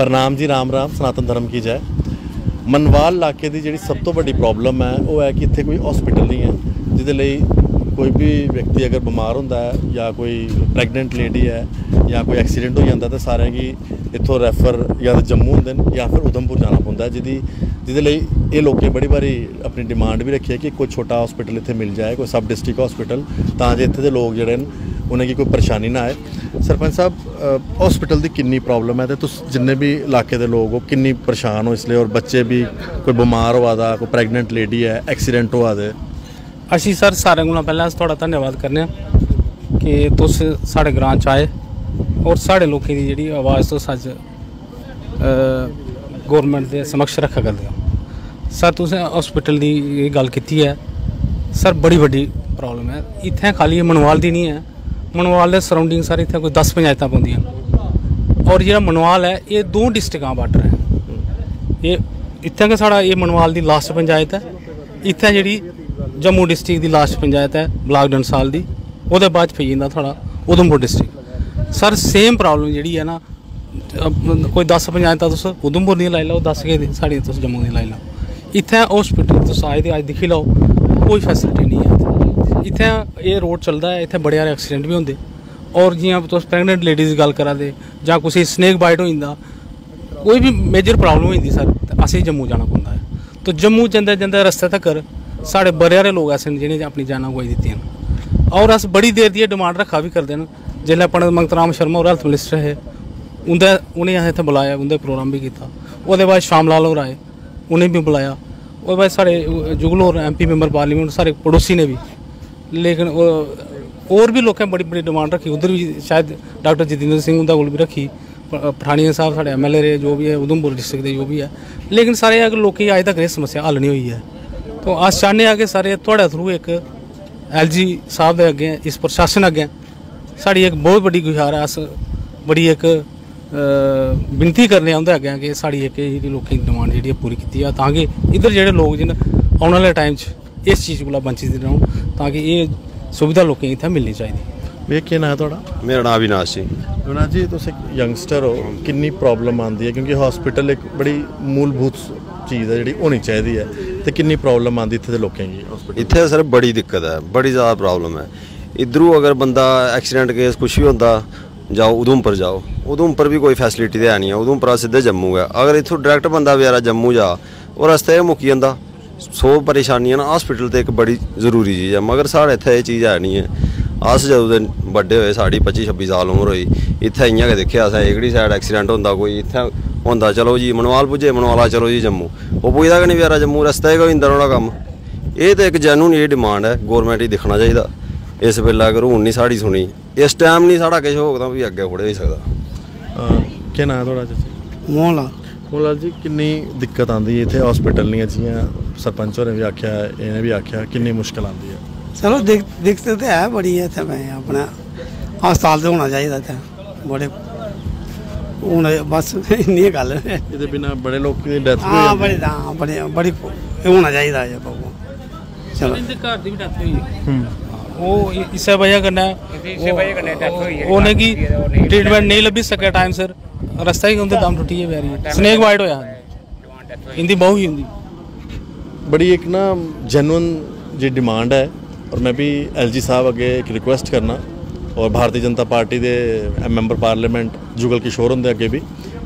ਪ੍ਰਣਾਮ ਜੀ, ਰਾਮ ਰਾਮ, ਸਨਾਤਨ ਧਰਮ ਕੀ ਜੈ। ਮਨਵਾਲ ਇਲਾਕੇ ਦੀ ਜਿਹੜੀ ਸਭ ਤੋਂ ਵੱਡੀ ਪ੍ਰੋਬਲਮ ਹੈ, ਉਹ ਹੈ ਕਿ ਇੱਥੇ ਕੋਈ ਹਸਪੀਟਲ ਨਹੀਂ ਹੈ, ਜਿਹਦੇ ਲਈ ਕੋਈ ਵੀ ਵਿਅਕਤੀ ਅਗਰ ਬਿਮਾਰ ਹੁੰਦਾ ਹੈ ਜਾਂ ਕੋਈ ਪ੍ਰੈਗਨੈਂਟ ਲੇਡੀ ਹੈ ਜਾਂ ਕੋਈ ਐਕਸੀਡੈਂਟ ਹੋ ਜਾਂਦਾ, ਤਾਂ ਸਾਰਿਆਂ ਕੀ ਇੱਥੋਂ ਰੈਫਰ ਜਾਂ ਜੰਮੂ ਹੁੰਦੇ ਨੇ ਜਾਂ ਫਿਰ ਉਧਮਪੁਰ ਜਾਣਾ ਪੈਂਦਾ ਜਿਹਦੀ, ਜਿਹਦੇ ਲਈ ਇਹ ਲੋਕੇ ਬੜੀ ਵਾਰੀ ਆਪਣੀ ਡਿਮਾਂਡ ਵੀ ਰੱਖੀ ਹੈ ਕਿ ਕੋਈ ਛੋਟਾ ਹਸਪੀਟਲ ਇੱਥੇ ਮਿਲ ਜਾਏ, ਕੋਈ ਸਬ ਡਿਸਟ੍ਰਿਕਟ ਹਸਪੀਟਲ ਤਾਂ ਜੇ ਇੱਥੇ ਦੇ ਲੋਕ ਜਿਹੜੇ ਨੇ, ਉਹਨਾਂ ਕੀ ਕੋਈ ਪਰੇਸ਼ਾਨੀ ਨਾ ਆਏ। ਸਰਪੰਚ ਸਾਹਿਬ ਹਸਪੀਟਲ ਦੀ ਕਿੰਨੀ ਪ੍ਰੋਬਲਮ ਹੈ ਤੇ ਤੁਸੀਂ, ਜਿੰਨੇ ਵੀ ਇਲਾਕੇ ਦੇ ਲੋਕ ਹੋ, ਕਿੰਨੀ ਪਰੇਸ਼ਾਨ ਹੋ ਇਸ ਲਈ ਔਰ ਬੱਚੇ ਵੀ ਕੋਈ ਬਿਮਾਰ ਹੋਆ ਦਾ, ਕੋਈ ਪ੍ਰੈਗਨੈਂਟ ਲੇਡੀ ਹੈ ਐਕਸੀਡੈਂਟ ਹੋਆ ਦੇ? ਅਸੀਂ ਸਰ ਸਾਰਿਆਂ ਕੋਲੋਂ ਪਹਿਲਾਂ ਤੁਹਾਡਾ ਧੰਨਵਾਦ ਕਰਨੇ ਆ ਕਿ ਤੁਸੀਂ ਸਾਡੇ ਗ੍ਰਾਂ ਚ ਆਏ ਔਰ ਸਾਡੇ ਲੋਕਾਂ ਦੀ ਜਿਹੜੀ ਆਵਾਜ਼ ਤੋਂ ਸੱਜ ਗਵਰਨਮੈਂਟ ਦੇ ਸਮਕਸ਼ ਰੱਖਿਆ ਕਰਦੇ ਹੋ। ਸਰ, ਤੁਸੀਂ ਹਸਪੀਟਲ ਦੀ ਗੱਲ ਕੀਤੀ ਹੈ। ਸਰ, ਬੜੀ ਵੱਡੀ ਪ੍ਰੋਬਲਮ ਹੈ। ਇੱਥੇ ਖਾਲੀ ਮਨਵਾਲ ਦੀ ਨਹੀਂ ਹੈ। ਮਨਵਾਲ ਦੇ ਸਰਾਊਂਡਿੰਗ ਸਰ ਇੱਥੇ ਕੋਈ 10 ਪੰਚਾਇਤਾਂ ਪਾਉਂਦੀਆਂ ਔਰ ਜਿਹੜਾ ਮਨਵਾਲ ਹੈ, ਇਹ ਦੋ ਡਿਸਟ੍ਰਿਕਾਂ ਬਾਰਡਰ ਹੈ। ਇਹ ਇੱਥੇ ਕਿ ਸਾਡਾ ਇਹ ਮਨਵਾਲ ਦੀ ਲਾਸਟ ਪੰਚਾਇਤ ਹੈ। ਇੱਥੇ ਜਿਹੜੀ ਜੰਮੂ ਡਿਸਟ੍ਰਿਕਟ ਦੀ ਲਾਸਟ ਪੰਚਾਇਤ ਹੈ, ਬਲਾਕ ਡੰਸਾਲ ਦੀ। ਉਹਦੇ ਬਾਅਦ 'ਚ ਪਈ ਜਾਂਦਾ ਥੋੜਾ Udhampur district. Sir same problem ਜਿਹੜੀ ਹੈ ਨਾ ਕੋਈ 10 ਪੰਚਾਇਤਾਂ ਤੁਸੀਂ ਉਧਮਪੁਰ ਦੀ ਲਾਈ ਲਓ 10 ਕੇ ਸਾਡੀ ਤੁਸੀਂ ਜੰਮੂ ਦੀ ਲਾਈ ਲਓ। ਇੱਥੇ ਹਸਪੀਟਲ ਤੁਸੀਂ ਆਏ ਤੇ ਅੱਜ ਦਿਖੀ ਲਓ, ਕੋਈ ਫੈਸਿਲਿਟੀ ਨਹੀਂ ਹੈ। ਇੱਥੇ। ਇੱਥੇ ਇਹ ਰੋਡ ਚੱਲਦਾ ਹੈ ਇੱਥੇ ਬੜੇ ਸਾਰੇ ਐਕਸੀਡੈਂਟ ਵੀ ਹੁੰਦੇ। ਔਰ ਜਿਵੇਂ ਤੁਸੀਂ ਪ੍ਰੈਗਨੈਂਟ ਲੇਡੀਜ਼ ਦੀ ਗੱਲ ਕਰਾ ਦੇ ਜਾਂ ਕਿਸੇ ਸਨੇਕ ਬਾਈਟ ਹੋ ਜਾਂਦਾ ਕੋਈ ਵੀ ਮੇਜਰ ਪ੍ਰੋਬਲਮ ਹੋ ਜਾਂਦੀ ਸਰ ਤੇ ਅਸੀਂ ਜੰਮੂ ਜਾਣਾ ਪੈਂਦਾ ਹੈ। ਤਾਂ ਜੰਮੂ ਜਾਂਦੇ ਜਾਂਦੇ ਰਸਤੇ ਤੱਕ ਸਾਡੇ ਬੜੇ ਸਾਰੇ ਲੋਕ ਐਸੇ ਨੇ ਜਿਹਨੇ ਆਪਣੀ ਜਾਨਾਂ ਗਵਾਈ ਦਿੱਤੀਆਂ ਨੇ। ਔਰ ਅਸ ਬੜੀ ਦੇਰ ਦੀ ਇਹ ਡਿਮਾਂਡ ਰੱਖਾ ਵੀ ਕਰਦੇ ਨੇ। ਜਿਸਲੇ ਪੰਡਤ ਮੰਗਤ ਰਾਮ ਸ਼ਰਮਾ ਔਰ ਹੈਲਥ ਮਿਨਿਸਟਰ ਹੈ ਉਹਦੇ ਉਹਨੇ ਇੱਥੇ ਬੁਲਾਇਆ ਉਹਦੇ ਪ੍ਰੋਗਰਾਮ ਵੀ ਕੀਤਾ। ਉਹਦੇ ਬਾਅਦ ਸ਼ਾਮ ਲਾਲ ਹੋਰ ਆਏ ਉਹਨੇ ਵੀ ਬੁਲਾਇਆ। ਉਹਦੇ ਬਾਅਦ ਸਾਡੇ ਅਹ, ਜੁਗਲ ਹੋਰ ਐਮਪੀ ਮੈਂਬਰ ਪਾਰਲੀਮੈਂਟ ਸਾਰੇ ਪੜੋਸੀ ਨੇ ਵੀ ਲੇਕਿਨ ਉਹ ਹੋਰ ਵੀ ਲੋਕਾਂ ਬੜੀ ਬੜੀ ਡਿਮਾਂਡ ਰੱਖੀ। ਉਧਰ ਵੀ ਸ਼ਾਇਦ ਡਾਕਟਰ ਜਤਿੰਦਰ ਸਿੰਘ ਉਹਦਾ ਕੋਲ ਵੀ ਰੱਖੀ। ਪ- ਪਠਾਨੀਆ ਸਾਹਿਬ ਸਾਡੇ ਐਮਐਲਏ ਰਹੇ ਜੋ ਵੀ ਹੈ ਉਧਮਪੁਰ ਡਿਸਟ੍ਰਿਕਟ ਦੇ ਜੋ ਵੀ ਹੈ। ਲੇਕਿਨ ਸਾਰੇ ਅਗਰ ਲੋਕੀ ਅਜੇ ਤੱਕ ਇਹ ਸਮੱਸਿਆ ਹੱਲ ਨਹੀਂ ਹੋਈ ਹੈ। ਤਾਂ ਆਸ ਚਾਹੁੰਦੇ ਆ ਕਿ ਸਾਰੇ ਤੁਹਾਡੇ ਥਰੂ ਇੱਕ ਐਲਜੀ ਸਾਹਿਬ ਦੇ ਅੱਗੇ ਇਸ ਪ੍ਰਸ਼ਾਸਨ ਅੱਗੇ ਸਾਡੀ ਇੱਕ ਬਹੁਤ ਵੱਡੀ ਗੁਜ਼ਾਰ ਅਸ ਬੜੀ ਇੱਕ ਅ, ਬੇਨਤੀ ਕਰਨੇ ਆਉਂਦੇ ਅੱਗੇ ਕਿ ਸਾਡੀ ਇੱਕ ਜਿਹੜੀ ਲੋਕਾਂ ਦੀ ਡਿਮਾਂਡ ਜਿਹੜੀ ਹੈ ਪੂਰੀ ਕੀਤੀ ਆ। ਤਾਂ ਕਿ ਇੱਧਰ ਜਿਹੜੇ ਲੋਕ ਜਿਨ ਆਉਣ ਵਾਲੇ ਟਾਈਮ 'ਚ ਇਸ ਚੀਜ਼ ਕੋਲ ਵੰਚਿਤ ਰਹਿਣ ਤਾਂ ਕਿ ਇਹ ਸੁਵਿਧਾ ਲੋਕਾਂ ਨੂੰ ਇੱਥੇ ਮਿਲਣੀ ਚਾਹੀਦੀ। ਵੇਖ ਕੀ ਨਾਂ ਤੁਹਾਡਾ? ਮੇਰਾ ਨਾਮ ਅਵਿਨਾਸ਼ ਜੀ। ਗੁਨਾ ਜੀ ਤੁਸੀਂ ਯੰਗਸਟਰ ਹੋ ਕਿੰਨੀ ਪ੍ਰੋਬਲਮ ਆਉਂਦੀ ਹੈ? ਕਿਉਂਕਿ ਹਸਪੀਟਲ ਇੱਕ ਬੜੀ ਮੂਲਭੂਤ ਚੀਜ਼ ਹੈ ਜਿਹੜੀ ਹੋਣੀ ਚਾਹੀਦੀ ਹੈ। ਤੇ ਕਿੰਨੀ ਪ੍ਰੋਬਲਮ ਆਉਂਦੀ ਇੱਥੇ ਦੇ ਲੋਕਾਂ ਦੀ ਹਸਪੀਟਲ ਇੱਥੇ ਸਰ ਬੜੀ ਦਿੱਕਤ ਹੈ ਬੜੀ ਜ਼ਿਆਦਾ ਪ੍ਰੋਬਲਮ ਹੈ। ਇਧਰੋਂ ਅਗਰ ਬੰਦਾ ਐਕਸੀਡੈਂਟ ਕੇਸ ਕੁਛ ਵੀ ਹੁੰਦਾ ਜਾਓ ਉਧਮਪੁਰ ਜਾਓ। ਉਧਮਪੁਰ ਵੀ ਕੋਈ ਫੈਸਿਲਿਟੀ ਤੇ ਹੈ ਨਹੀਂ ਹੈ ਉਧਮਪੁਰ ਸਿੱਧੇ ਜੰਮੂ ਹੈ। ਅਗਰ ਇੱਥੋਂ ਡਾਇਰੈਕਟ ਬੰਦਾ ਵਿਆਰਾ ਜੰਮੂ ਜਾ ਉਹ ਰਸਤੇ ਮੁੱਕੀ ਜਾਂਦਾ। ਸੋ ਪਰੇਸ਼ਾਨੀਆਂ ਨਾ ਹਸਪੀਟਲ ਤੇ ਇੱਕ ਬੜੀ ਜ਼ਰੂਰੀ ਚੀਜ਼ ਹੈ ਮਗਰ ਸਾਡੇ ਇੱਥੇ ਇਹ ਚੀਜ਼ ਹੈ ਨਹੀਂ ਹੈ। ਅਸ ਜਦੋਂ ਦੇ ਵੱਡੇ ਹੋਏ ਸਾਡੀ 25 26 ਸਾਲ ਉਮਰ ਹੋਈ ਇੱਥੇ ਆਈਆਂ ਕਿ ਦੇਖਿਆ ਅਸਾਂ ਇਕੜੀ ਸਾਈਡ ਐਕਸੀਡੈਂਟ ਹੁੰਦਾ ਕੋਈ ਇੱਥੇ ਹੁੰਦਾ ਚਲੋ ਜੀ ਮਨਵਾਲ ਪੁੱਜੇ ਮਨਵਾਲਾ ਚਲੋ ਜੀ ਜੰਮੂ। ਉਹ ਪੁੱਜਦਾ ਕਿ ਨਹੀਂ ਵਿਆਰਾ ਜੰਮੂ ਰਸਤਾ ਹੀ ਕੋਈ ਇੰਦਰ ਵਾਲਾ ਕੰਮ? ਇਹ ਤਾਂ ਇੱਕ ਜੈਨੂਨ ਇਹ ਡਿਮਾਂਡ ਹੈ ਗਵਰਨਮੈਂਟ ਹੀ ਦੇਖਣਾ ਚਾਹੀਦਾ। ਇਸ ਵੇਲੇ ਅਗਰ ਹੁਣ ਨਹੀਂ ਸਾਡੀ ਸੁਣੀ ਇਸ ਟਾਈਮ ਨਹੀਂ ਸਾਡਾ ਕੁਝ ਹੋਗਦਾ ਵੀ ਅੱਗੇ ਫੜੇ ਨਹੀਂ ਸਕਦਾ। ਕੀ ਨਾਂ ਹੈ ਤੁਹਾਡਾ ਜੀ? ਮੋਹਨ ਮੋਲਾਲ ਜੀ ਕਿੰਨੀ ਦਿੱਕਤ ਆਉਂਦੀ ਹੈ ਇੱਥੇ? ਹਸਪੀਟਲ ਨਹੀਂ ਹੈ ਜਿਵੇਂ ਸਰਪੰਚ ਹੋਰੇ ਵੀ ਆਖਿਆ ਇਹਨੇ ਵੀ ਆਖਿਆ ਕਿੰਨੀ ਮੁਸ਼ਕਲ ਆਉਂਦੀ ਹੈ? ਚਲੋ ਦਿਕ- ਦਿੱਕਤ ਤੇ ਹੈ ਬੜੀ ਹੈ ਇੱਥੇ ਮੈਂ ਆਪਣਾ। ਹਸਪਤਾਲ ਤੇ ਹੋਣਾ ਚਾਹੀਦਾ ਇੱਥੇ। ਬੜੇ ਹੁਣ ਬਸ ਇੰਨੀ ਗੱਲ ਹੈ। ਇਹਦੇ ਬਿਨਾ ਬੜੇ ਲੋਕ ਦੀ ਡੈਥ ਵੀ ਹੋ ਬੜੀ ਹਾਂ ਬੜੀ ਬੜੀ ਇਹ ਹੋਣਾ ਚਾਹੀਦਾ ਹੈ ਬਾਬੂ ਚਲੋ। ਇਹਦੇ ਘਰ ਦੀ ਵੀ ਡੈਥ ਹੋਈ ਹੈ। ਉਹ ਇਸੇ ਵਜ੍ਹਾ ਕਰਨਾ ਇਸੇ ਵਜ੍ਹਾ ਕਰਨਾ ਡੈਥ ਹੋਈ ਹੈ। ਉਹਨੇ ਕੀ ਟ੍ਰੀਟਮੈਂਟ ਨਹੀਂ ਲੱਭੀ ਸਕਿਆ ਟਾਈਮ ਸਿਰ ਰਸਤਾ ਹੀ ਹੁੰਦੇ, ਦਮ ਟੁੱਟੀ ਹੈ ਪਿਆਰੀ ਸਨੇਕ ਵਾਈਟ ਹੋਇਆ। ਇੰਦੀ ਬਹੁ ਹੀ ਹੁੰਦੀ। ਬੜੀ ਇੱਕ ਨਾ ਜੈਨੂਨ ਜੀ ਡਿਮਾਂਡ ਹੈ ਔਰ ਮੈਂ ਵੀ ਐਲਜੀ ਸਾਹਿਬ ਅੱਗੇ ਇੱਕ ਰਿਕੁਐਸਟ ਕਰਨਾ ਔਰ ਭਾਰਤੀ ਜਨਤਾ ਪਾਰਟੀ ਦੇ ਮੈਂਬਰ ਪਾਰਲੀਮੈਂਟ ਜੁਗਲ ਕਿਸ਼ੋਰ ਹੁੰਦੇ ਅੱਗੇ ਵੀ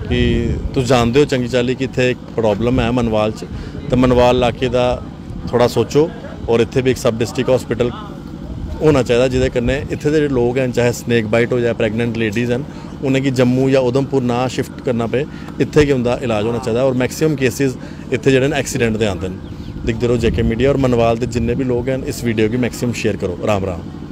ਕਿ ਤੁਸੀਂ ਜਾਣਦੇ ਹੋ ਚੰਗੀ ਚਾਲੀ ਕਿ ਇੱਥੇ ਇੱਕ ਪ੍ਰੋਬਲਮ ਹੈ ਮਨਵਾਲ 'ਚ। ਤਾਂ ਮਨਵਾਲ ਇਲਾਕੇ ਦਾ ਥੋੜਾ ਸੋਚੋ ਔਰ ਇੱਥੇ ਵੀ ਇੱਕ ਸਬ ਡਿਸਟ੍ਰਿਕਟ ਹਸਪੀਟਲ ਹੋਣਾ ਚਾਹੀਦਾ ਜਿਹਦੇ ਕੰਨੇ ਇੱਥੇ ਦੇ ਜਿਹੜੇ ਲੋਕ ਹਨ ਚਾਹੇ ਸਨੇਕ ਬਾਈਟ ਹੋ ਜਾਏ ਪ੍ਰੈਗਨੈਂਟ ਲੇਡੀਜ਼ ਹਨ ਉਹਨਾਂ ਕੀ ਜੰਮੂ ਜਾਂ ਉਧਮਪੁਰ ਨਾ ਸ਼ਿਫਟ ਕਰਨਾ ਪਏ, ਇੱਥੇ ਕੀ ਹੁੰਦਾ, ਇਲਾਜ ਹੋਣਾ ਚਾਹੀਦਾ ਔਰ ਮੈਕਸਿਮਮ ਕੇਸਿਸ ਇੱਥੇ ਜਿਹੜੇ ਨੇ ਐਕਸੀਡੈਂਟ ਦੇ ਆਉਂਦੇ ਨੇ। ਦਿਖਦੇ ਰਹੋ ਜੇਕੇ ਮੀਡੀਆ ਔਰ ਮਨਵਾਲ ਦੇ ਜਿੰਨੇ ਵੀ ਲੋਕ ਹਨ, ਇਸ ਵੀਡੀਓ ਕੀ ਮੈਕਸਿਮਮ ਸ਼ੇਅਰ ਕਰੋ। ਰਾਮ ਰਾਮ।